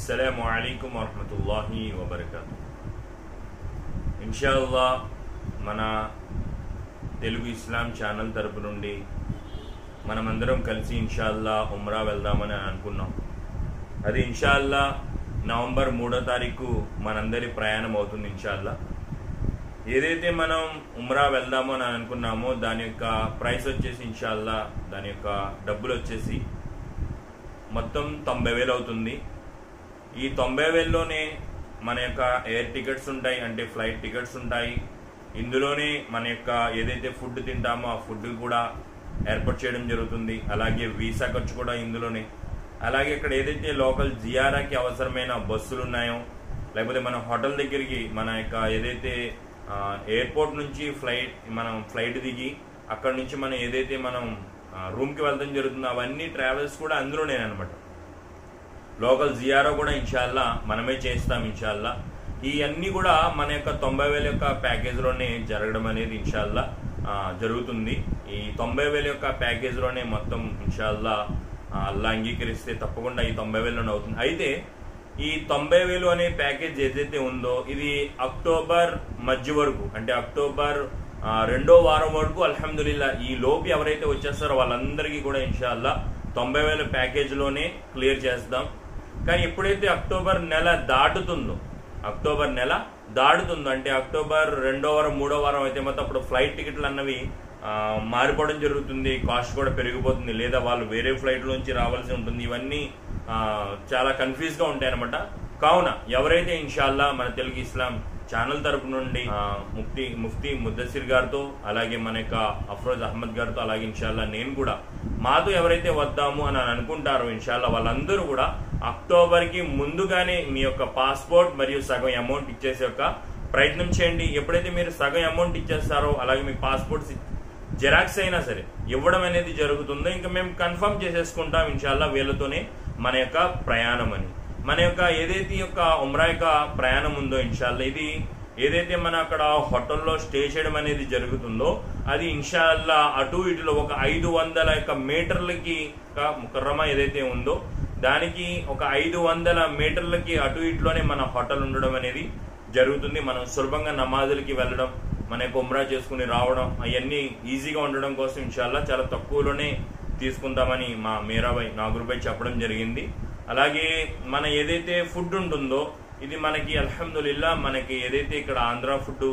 అస్సలాము అలైకుం వరహమతుల్లాహి వబర్కాతు ఇన్షాల్లా మన తెలుగు ఇస్లాం ఛానల్ తరపు నుండి మనమందరం కలిసి ఇన్షాల్లా ఉమ్రా వెళ్దామని అనుకున్నాం అది ఇన్షాల్లా నవంబర్ మూడో తారీఖు మనందరి ప్రయాణం అవుతుంది ఇన్షాల్లా ఏదైతే మనం ఉమ్రా వెళ్దామో అని అనుకున్నామో దాని యొక్క ప్రైస్ వచ్చేసి ఇన్షాల్లా దాని యొక్క డబ్బులు వచ్చేసి మొత్తం తొంభై వేలు అవుతుంది ఈ తొంభై వేల్లోనే మన యొక్క ఎయిర్ టికెట్స్ ఉంటాయి అంటే ఫ్లైట్ టికెట్స్ ఉంటాయి. ఇందులోనే మన యొక్క ఏదైతే ఫుడ్ తింటామో ఆ ఫుడ్ కూడా ఏర్పాటు చేయడం జరుగుతుంది. అలాగే వీసా ఖర్చు కూడా ఇందులోనే. అలాగే ఇక్కడ ఏదైతే లోకల్ జియారాకి అవసరమైన బస్సులు ఉన్నాయో లేకపోతే మన హోటల్ దగ్గరికి మన యొక్క ఏదైతే ఎయిర్పోర్ట్ నుంచి ఫ్లైట్ మనం ఫ్లైట్ దిగి అక్కడ నుంచి మనం ఏదైతే మనం రూమ్కి వెళ్ళడం జరుగుతుందో అవన్నీ ట్రావెల్స్ కూడా అందులోనే అనమాట లోకల్ జియారో కూడా ఇన్షాల్లా మనమే చేస్తాం ఇన్షాల్లా. ఇవన్నీ కూడా మన యొక్క తొంభై వేల యొక్క ప్యాకేజ్లోనే జరగడం అనేది ఇన్షాల్లా జరుగుతుంది. ఈ తొంభై వేల యొక్క ప్యాకేజ్లోనే మొత్తం ఇన్షాల్లా అల్లా అంగీకరిస్తే తప్పకుండా ఈ తొంభై వేలలోనే అవుతుంది. అయితే ఈ తొంభై వేలు అనే ప్యాకేజ్ ఏదైతే ఉందో ఇది అక్టోబర్ మధ్య వరకు అంటే అక్టోబర్ రెండో వారం వరకు అల్హమ్దుల్లా ఈ లోపు ఎవరైతే వచ్చేస్తారో వాళ్ళందరికీ కూడా ఇన్షాల్లా తొంభై వేల ప్యాకేజ్లోనే క్లియర్ చేస్తాం. కానీ ఎప్పుడైతే అక్టోబర్ నెల దాటుతుందో అక్టోబర్ నెల దాటుతుందో అంటే అక్టోబర్ రెండో వారం మూడో వారం అయితే మొత్తం అప్పుడు ఫ్లైట్ టికెట్లు అన్నవి మారిపోవడం జరుగుతుంది కాస్ట్ కూడా పెరిగిపోతుంది లేదా వాళ్ళు వేరే ఫ్లైట్ నుంచి రావాల్సి ఉంటుంది. ఇవన్నీ చాలా కన్ఫ్యూజ్గా ఉంటాయి అనమాట కావున ఎవరైతే ఇన్షాల్లా మన తెలుగు ఇస్లాం ఛానల్ తరపు నుండి ముఫ్తీ ముఫ్తీ ముద్దసిర్ గారితో అలాగే మన యొక్క అఫ్రోజ్ అహ్మద్ గారితో అలాగే ఇన్షాల్లా నేను కూడా. మాతో ఎవరైతే వద్దాము అని అనుకుంటారో ఇన్షాల్లా వాళ్ళందరూ కూడా అక్టోబర్కి ముందుగానే మీ యొక్క పాస్పోర్ట్ మరియు సగం అమౌంట్ ఇచ్చేసే యొక్క ప్రయత్నం చేయండి. ఎప్పుడైతే మీరు సగం అమౌంట్ ఇచ్చేస్తారో అలాగే మీ పాస్పోర్ట్స్ జెరాక్స్ అయినా సరే ఇవ్వడం అనేది జరుగుతుందో ఇంకా మేము కన్ఫర్మ్ చేసేసుకుంటాం ఇన్షాల్లా వీళ్ళతోనే మన యొక్క ప్రయాణం అని. మన యొక్క ఏదైతే యొక్క ఉమ్రా యొక్క ప్రయాణం ఉందో ఇన్షాల్లా ఇది ఏదైతే మన అక్కడ హోటల్లో స్టే చేయడం అనేది జరుగుతుందో అది ఇన్షాల్లా అటు ఇటులో ఒక ఐదు వందల యొక్క మీటర్లకి ఒక ముకర్రమా ఏదైతే ఉందో దానికి ఒక ఐదు వందల మీటర్లకి అటు ఇటులోనే మన హోటల్ ఉండడం అనేది జరుగుతుంది. మనం సులభంగా నమాజులకి వెళ్ళడం మన యొక్క ఉమ్రా చేసుకుని రావడం అవన్నీ ఈజీగా ఉండడం కోసం ఇన్షాల్లా చాలా తక్కువలోనే తీసుకుందామని మా మీరాబాయ్ నాగురుబాయ్ చెప్పడం జరిగింది. అలాగే మన ఏదైతే ఫుడ్ ఉంటుందో ఇది మనకి అల్హమ్దుల్లా మనకి ఏదైతే ఇక్కడ ఆంధ్ర ఫుడ్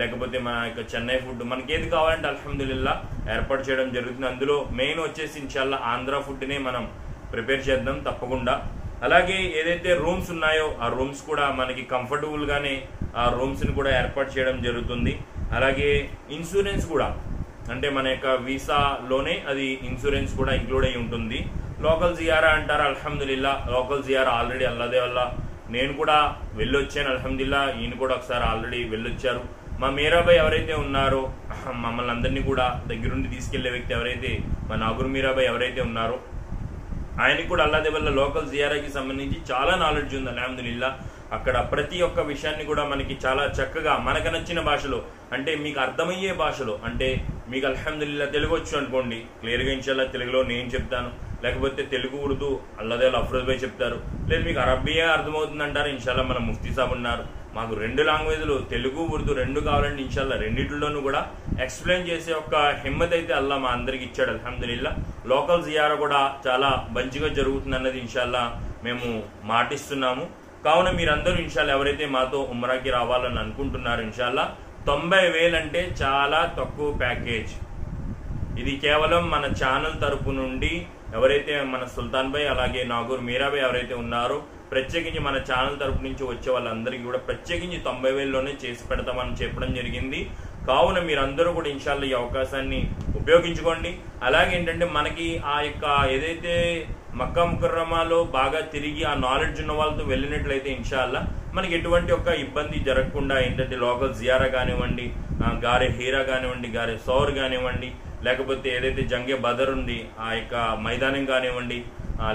లేకపోతే మన యొక్క చెన్నై ఫుడ్ మనకి ఏది కావాలంటే అల్హమ్దుల్లా ఏర్పాటు చేయడం జరుగుతుంది. అందులో మెయిన్ వచ్చేసి ఇన్షాల్లా ఆంధ్ర ఫుడ్నే మనం ప్రిపేర్ చేద్దాం తప్పకుండా. అలాగే ఏదైతే రూమ్స్ ఉన్నాయో ఆ రూమ్స్ కూడా మనకి కంఫర్టబుల్గానే ఆ రూమ్స్ని కూడా ఏర్పాటు చేయడం జరుగుతుంది. అలాగే ఇన్సూరెన్స్ కూడా అంటే మన యొక్క వీసాలోనే అది ఇన్సూరెన్స్ కూడా ఇంక్లూడ్ అయి ఉంటుంది. లోకల్ జియారా అంటారు అల్హమ్దుల్లా లోకల్ జియారా ఆల్రెడీ అల్లదే వల్ల. నేను కూడా వెళ్ళొచ్చాను అల్హమ్దుల్లా ఈయన కూడా ఒకసారి ఆల్రెడీ వెళ్ళొచ్చారు. మా మీరాబాయ్ ఎవరైతే ఉన్నారో మమ్మల్ని అందరినీ కూడా దగ్గరుండి తీసుకెళ్ళే వ్యక్తి ఎవరైతే మా నాగురు మీరాబాయ్ ఎవరైతే ఉన్నారో ఆయనకి కూడా అల్లాదే వల్ల లోకల్ జియారాకి సంబంధించి చాలా నాలెడ్జ్ ఉంది అల్హమ్దుల్లా అక్కడ ప్రతి ఒక్క విషయాన్ని కూడా మనకి చాలా చక్కగా మనకు నచ్చిన భాషలో అంటే మీకు అర్థమయ్యే భాషలో అంటే మీకు అల్హమ్దుల్లా తెలుగు వచ్చు అనుకోండి. క్లియర్గా ఇన్షాల్లా తెలుగులో నేను చెప్తాను. లేకపోతే తెలుగు ఉర్దూ అల్లదే అఫ్రోజ్ భాయ్ చెప్తారు. లేదు మీకు అరబ్బీయే అర్థమవుతుంది అంటారు ఇన్షాల్లా మన ముఫ్తీ సాబ్ ఉన్నారు. మాకు రెండు లాంగ్వేజ్లు తెలుగు ఉర్దూ రెండు కావాలంటే ఇన్షాల్లా రెండింటిలోనూ కూడా ఎక్స్ప్లెయిన్ చేసే ఒక హిమ్మత్ అయితే అల్లా మా అందరికి ఇచ్చాడు అల్హమ్దుల్లా లోకల్ జియారా కూడా చాలా మంచిగా జరుగుతుంది అన్నది ఇన్షాల్లా మేము మాటిస్తున్నాము. కావున మీరందరూ ఇన్షాల్లా ఎవరైతే మాతో ఉమ్రాకి రావాలని అనుకుంటున్నారు ఇన్షాల్లా తొంభై వేలు అంటే చాలా తక్కువ ప్యాకేజ్. ఇది కేవలం మన ఛానల్ తరపు నుండి ఎవరైతే మన సుల్తాన్ భాయ్ అలాగే నాగూర్ మీరాబాయ్ ఎవరైతే ఉన్నారో ప్రత్యేకించి మన ఛానల్ తరపు నుంచి వచ్చే వాళ్ళందరికీ కూడా ప్రత్యేకించి తొంభై వేలలోనే చేసి పెడతామని చెప్పడం జరిగింది. కావున మీరందరూ కూడా ఇన్షాల్లో ఈ అవకాశాన్ని ఉపయోగించుకోండి. అలాగే ఏంటంటే మనకి ఆ యొక్క ఏదైతే మక్కా ముకర్రమాలో బాగా తిరిగి ఆ నాలెడ్జ్ ఉన్న వాళ్ళతో వెళ్ళినట్లయితే ఇన్షాల్లా మనకి ఎటువంటి ఒక ఇబ్బంది జరగకుండా ఏంటంటే లోకల్ జియారా కానివ్వండి గారే హీరా కానివ్వండి గారే సౌర్ కానివ్వండి లేకపోతే ఏదైతే జంగే బదర్ ఉంది ఆ యొక్క మైదానం కానివ్వండి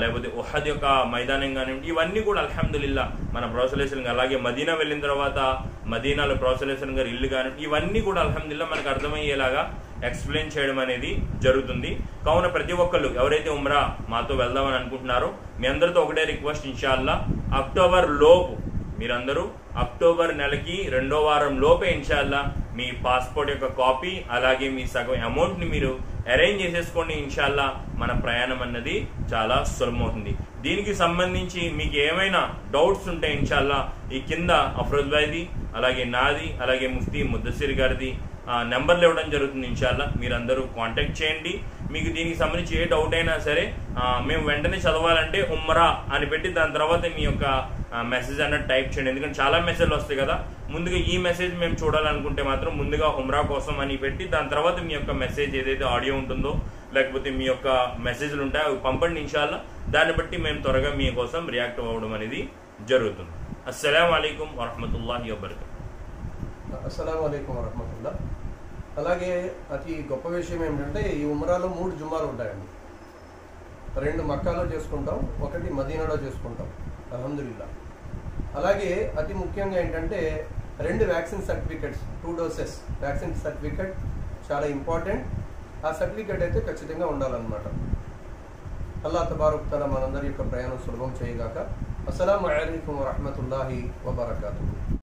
లేకపోతే ఉహద్ యొక్క మైదానం కానివ్వండి ఇవన్నీ కూడా అల్హమ్దుల్లా మన ప్రొసలేషన్ అలాగే మదీనా వెళ్ళిన తర్వాత మదీనాలో ప్రొసలేషన్ గారి ఇల్లు కానివ్వండి ఇవన్నీ కూడా అల్హమ్దుల్లా మనకు అర్థమయ్యేలాగా ఎక్స్ప్లెయిన్ చేయడం అనేది జరుగుతుంది. కావున ప్రతి ఒక్కళ్ళు ఎవరైతే ఉమ్రా మాతో వెళ్దామని అనుకుంటున్నారో మీ అందరితో ఒకటే రిక్వెస్ట్ ఇన్షాల్లా అక్టోబర్ లోపు మీరందరూ అక్టోబర్ నెలకి రెండో వారం లోపే ఇన్షాల్లా మీ పాస్పోర్ట్ యొక్క కాపీ అలాగే మీ సగం అమౌంట్ని మీరు అరేంజ్ చేసేసుకోండి ఇన్షాల్లా. మన ప్రయాణం అన్నది చాలా సులభమవుతుంది. దీనికి సంబంధించి మీకు ఏమైనా డౌట్స్ ఉంటే ఇన్షాల్లా ఈ కింద అఫ్రోజ్ భాయ్ది అలాగే నాది అలాగే ముఫ్తీ ముద్దసిర్ గారిది నెంబర్లు ఇవ్వడం జరుగుతుంది ఇన్షాల్లా. మీరందరూ కాంటాక్ట్ చేయండి. మీకు దీనికి సంబంధించి ఏ డౌట్ అయినా సరే మేము వెంటనే చదవాలంటే ఉమ్మరా అని పెట్టి దాని తర్వాత మీ యొక్క మెసేజ్ అన్నట్టు టైప్ చేయండి. ఎందుకంటే చాలా మెసేజ్లు వస్తాయి కదా. ముందుగా ఈ మెసేజ్ మేము చూడాలనుకుంటే మాత్రం ముందుగా ఉమ్రా కోసం అని పెట్టి దాని తర్వాత మీ యొక్క మెసేజ్ ఏదైతే ఆడియో ఉంటుందో లేకపోతే మీ యొక్క మెసేజ్లు ఉంటాయో అవి పంపండి ఇన్షాల్లా. దాన్ని బట్టి మేము త్వరగా మీ కోసం రియాక్ట్ అవ్వడం అనేది జరుగుతుంది. అస్సలం అయికం వరహమతుల్లాహి వబర్కూ అస్సలం అయికం వరహమతుల్లా అలాగే అతి గొప్ప విషయం ఏంటంటే ఈ ఉమరాలో మూడు జుమ్మాలు ఉంటాయండి. రెండు మక్కాలో చేసుకుంటాం ఒకటి మదీనాలో చేసుకుంటాం అల్హమ్దుల్లా అలాగే అతి ముఖ్యంగా ఏంటంటే రెండు vaccine certificates two doses vaccine certificate చాలా ఇంపార్టెంట్. ఆ సర్టిఫికెట్ అయితే ఖచ్చితంగా ఉండాలన్నమాట. అల్లా తబారుక్ తల మనందరి యొక్క ప్రయాణం సులభం చేయగాక. అస్సలం అయికం వరహమతుల్లాహి వబర్కాతు